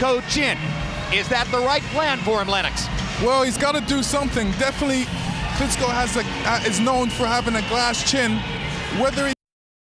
coach chin. Is that the right plan for him, Lennox? Well, he's got to do something. Definitely, Klitschko has a, uh, is known for having a glass chin. Whether he